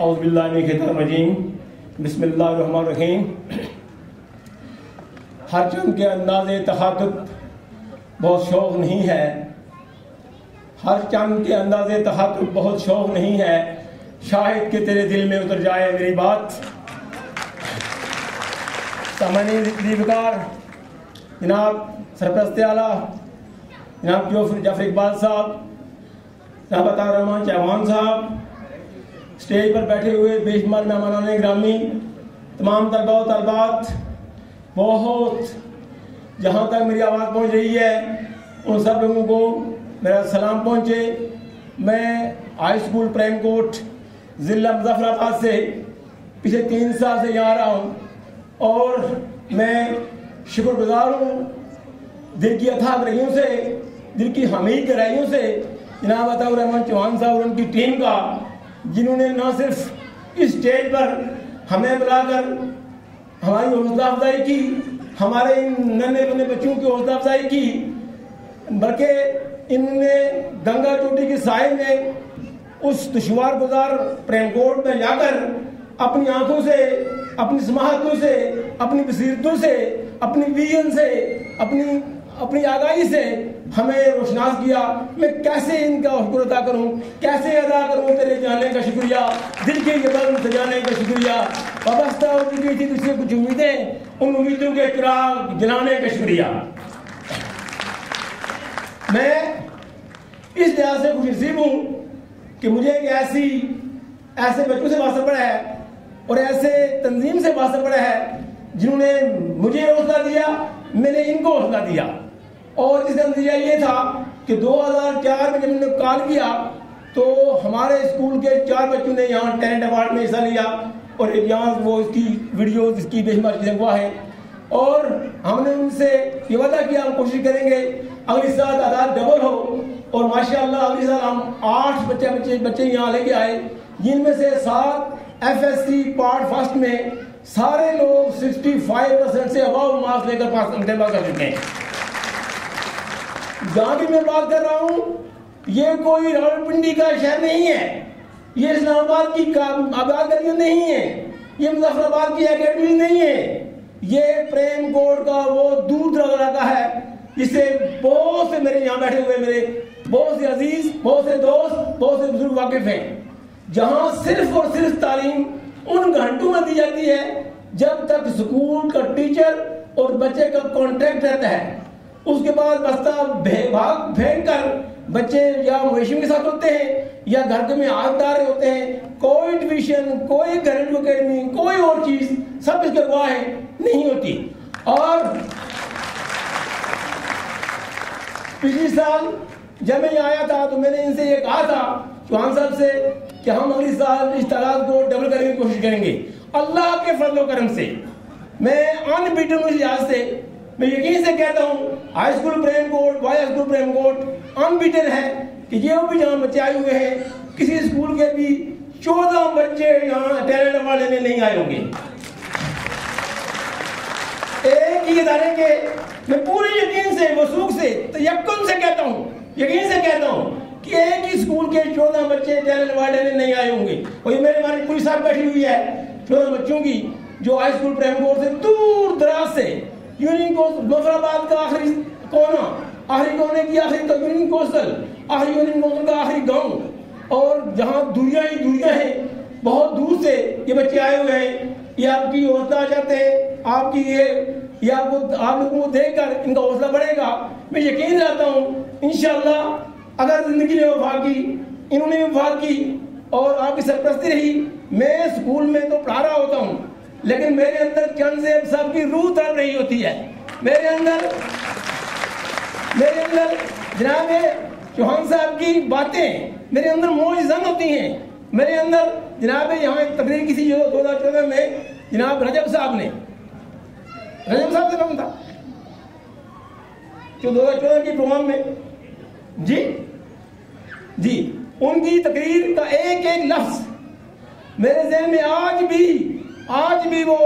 اعوذ باللہ من الشیطان الرجیم۔ بسم اللہ الرحمن الرحیم۔ ہر چند کے انداز تخاطب بہت شوق نہیں ہے۔ ہر چند کے انداز تخاطب بہت شوق نہیں ہے۔ شاہد کہ تیرے دل میں اتر جائے میری بات۔ سامعین دیوکار، جناب سرپرست اعلیٰ، جناب جعفر اقبال صاحب، جناب عطا رحمان چہوان صاحب اسٹیج پر بیٹھے ہوئے بے شمار مہمانان گرامی تمام طلبہ و طلبات بہت جہاں تک میری آواز پہنچ رہی ہے، ان سب لوگوں کو میرا سلام پہنچے۔ میں ہائی اسکول پریم کوٹ ضلع مظفر آباد سے پچھلے تین سال سے یہاں آ رہا ہوں اور میں شکر گزار ہوں دل کی اتھا گرہیوں سے، دل کی حمید گرہیوں سے۔ جناب عطا الرحمن چوہان صاحب اور ان کی ٹیم کا جنہوں نے نہ صرف اس اسٹیج پر ہمیں بلا کر ہماری حوصلہ افزائی کی، ہمارے ان ننے بنے بچوں کی حوصلہ افزائی کی، بلکہ انہوں نے گنگا چوٹی کے سائے میں اس دشوار گزار پریم کوٹ میں جا کر اپنی آنکھوں سے، اپنی سماحتوں سے، اپنی بصیرتوں سے، اپنی ویژن سے، اپنی اپنی آگاہی سے ہمیں روشناس کیا، میں کیسے ان کا شکر ادا کروں؟ کیسے ادا کروں تیرے جانے کا شکریہ؟ دل کے یہ بل سجانے کا شکریہ۔ وابستہ ہو چکی تھی تجھ سے کچھ امیدیں، ان امیدوں کے چراغ جلانے کا شکریہ۔ میں اس لحاظ سے خوش نصیب ہوں کہ مجھے ایک ایسی، ایسے بچوں سے واسطہ پڑا ہے اور ایسے تنظیم سے واسطہ پڑا ہے جنہوں نے مجھے حوصلہ دیا، میں نے ان کو حوصلہ دیا۔ اور اس کا نتیجہ یہ تھا کہ دو ہزار چار میں جب انہوں نے کال کیا تو ہمارے اسکول کے چار بچوں نے یہاں ٹیلنٹ ایوارڈ میں حصہ لیا اور یہاں وہ اس کی ویڈیوز اس کی بے شمار چیزیں ہوا ہے۔ اور ہم نے ان سے یہ وعدہ کیا، ہم کوشش کریں گے اگلی سال تعداد ڈبل ہو اور ماشاءاللہ اگلی سال ہم آٹھ بچے بچے بچے یہاں لے کے آئے۔ جن میں سے سات F S C part first میں سارے لوگ سکسٹی فائیو پرسینٹ سے اباؤ مارکس لے کر پاس کر چکے ہیں۔ جہاں بھی میں بات کر رہا ہوں، یہ کوئی راول پنڈی کا شہر نہیں ہے۔ یہ اسلام آباد کی آباد گلیاں نہیں ہے۔ یہ مظفر آباد کی اکیڈمی نہیں ہے۔ یہ پریم کوٹ کا وہ دور دراز علاقہ ہے۔ جس سے بہت سے میرے یہاں بیٹھے ہوئے میرے بہت سے عزیز، بہت سے دوست، بہت سے بزرگ واقف ہیں۔ جہاں صرف اور صرف تعلیم ان گھنٹوں میں دی جاتی ہے، جب تک سکول کا ٹیچر اور بچے کا کانٹیکٹ رہتا ہے۔ اس کے بعد بستہ بھاگ پھینک کر بچے یا مویشیوں کے ساتھ ہوتے ہیں یا گھر میں آگ دار ہوتے ہیں، کوئی ٹیوشن کوئی گھریلو اکیڈمی، کوئی اور چیز، سب اس کے گواہ ہے نہیں ہوتی۔ اور پچھلی سال جب میں آیا تھا تو میں نے ان سے یہ کہا تھا چوہان صاحب سے کہ ہم اگلی سال اس تعداد کو ڈبل کرنے کی کوشش کریں گے۔ اللہ کے فضل و کرم سے، میں ان بیٹن اس لحاظ سے میں یقین سے کہتا ہوں high school Prem Kot boy school Prem Kot ان بیٹن ہے کہ یہ بھی جہاں بچے آئے ہوئے ہیں، کسی اسکول کے بھی چودہ بچے یہاں ٹیلنٹ والے میں نہیں آئے ہوں گے۔ ایک ہی ادارے کے، میں پورے یقین سے، وسوخ سے یقین سے کہتا ہوں، یقین سے کہتا ہوں کہ ایک ہی اسکول کے چودہ بچے ٹیلنٹ والے میں نہیں آئے ہوں گے۔ اور یہ میرے ہماری پولیس صاحب بیٹھی ہوئی ہے، چودہ بچوں کی، جو ہائی اسکول پرائم بورڈ سے دور دراز سے یونین کوسٹل مظفر آباد کا آخری کونا آخری کونے کی آخری تو یونین کوسٹل آخری یونین کوسٹل کا آخری گاؤں۔ اور جہاں دنیا ہی دنیا ہے، بہت دور سے یہ بچے آئے ہوئے ہیں۔ یہ آپ کی حوصلہ چاہتے ہیں۔ آپ کی یہ یہ آپ کو آپ لوگوں کو دیکھ کر ان کا حوصلہ بڑھے گا۔ میں یقین رہتا ہوں، انشاءاللہ اگر زندگی نے وفا کی، انہوں نے وفا کی اور آپ کی سرپرستی رہی، میں اسکول میں تو پڑھا رہا ہوتا ہوں۔ لیکن میرے اندر چند زیب صاحب کی روح تڑپ رہی ہوتی ہے۔ میرے اندر میرے اندر جناب چوہان صاحب کی باتیں میرے اندر موج زن ہوتی ہیں۔ میرے اندر جناب یہاں ایک تقریر کسی جو دو ہزار چودہ میں جناب رجب صاحب نے۔ رجب صاحب سے نام تھا۔ جو دو ہزار چودہ کی پروگرام میں۔ جی؟ جی۔ ان کی تقریر کا ایک ایک لفظ میرے ذہن میں آج بھی آج بھی وہ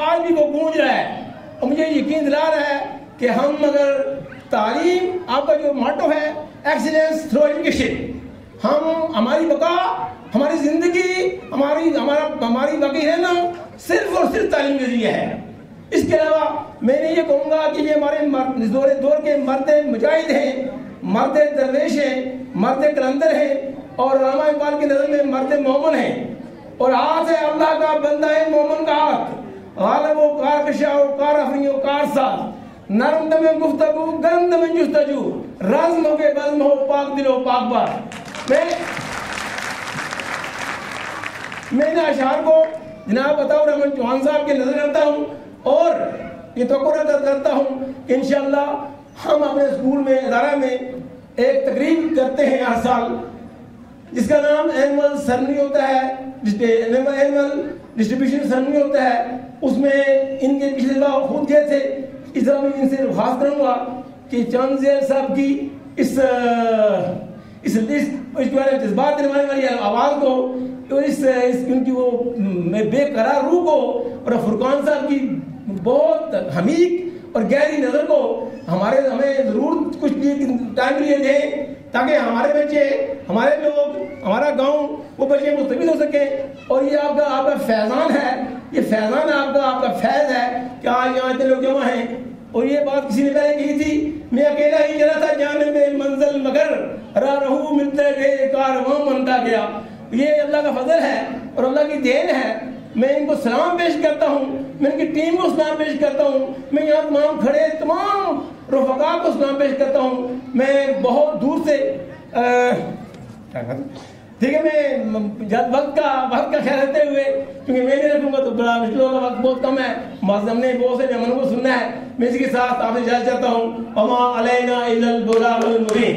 آج بھی وہ گونج رہا ہے۔ اور مجھے یقین دلا رہا ہے کہ ہم اگر تعلیم، آپ کا جو ماٹو ہے ایکسیلنس تھرو ایجوکیشن ہم، ہماری بقا، ہماری زندگی، ہماری ہمارا ہماری باقی رہنا صرف اور صرف تعلیم کے ذریعے ہے۔ اس کے علاوہ میں نے یہ کہوں گا کہ یہ ہمارے دور دور کے مرد مجاہد ہیں، مرد درویش ہیں، مرد کلندر ہیں اور علامہ اقبال کی نظر میں مرد مومن ہیں۔ اور ہاتھ ہے اللہ کا بندہ ہے مومن کا ہاتھ غالب و کار کشا و کار افری و کار ساز۔ نرم دم گفتگو، گرم دم جستجو۔ رزم ہو کے بزم ہو، پاک دل ہو، پاک بار۔ میں میں نے اشعار کو جناب بتاؤ رحمن چوہان صاحب کے نظر رکھتا ہوں اور یہ توقع کرتا ہوں کہ انشاءاللہ ہم اپنے اسکول میں، ادارہ میں ایک تقریب کرتے ہیں ہر سال۔ جس کا نام اینول سرنی ہوتا ہے اینول ڈسٹریبیوشن سرنی ہوتا ہے، اس میں ان کے پچھلے دفعہ خود گئے تھے۔ اس طرح میں ان سے درخواست کروں گا کہ چاند زیل صاحب کی اس اس جذبات دلوانے والی آواز کو اس ان کی وہ بے قرار روح کو اور فرقان صاحب کی بہت حمیق اور گہری نظر کو ہمارے، ہمیں ضرور کچھ ٹائم لیے دیں۔ تاکہ ہمارے بچے، ہمارے لوگ، ہمارا گاؤں، وہ بچے مستفید ہو سکیں۔ اور یہ آپ کا آپ کا فیضان ہے۔ یہ فیضان آپ کا آپ کا فیض ہے کہ آج یہاں اتنے لوگ جمع ہیں۔ اور یہ بات کسی نے پہلے کی تھی، میں اکیلا ہی چلا تھا جانے میں منزل مگر را رہو ملتے گئے کارواں منتا گیا۔ یہ اللہ کا فضل ہے اور اللہ کی دین ہے۔ میں ان کو سلام پیش کرتا ہوں، میں ان کی ٹیم کو سلام پیش کرتا ہوں، میں یہاں تمام کھڑے، تمام رفقا کو سلام پیش کرتا ہوں۔ میں بہت دور سے ٹھیک ہے، میں جب وقت کا وقت کا خیال رہتے ہوئے، کیونکہ میں نہیں رکھوں گا تو بڑا مشکل ہوگا، وقت بہت کم ہے۔ ہم نے بہت سے مہمانوں کو سننا ہے۔ میں اس کے ساتھ آپ سے اجازت چاہتا ہوں۔ اما علینا الا البلاغ المبین۔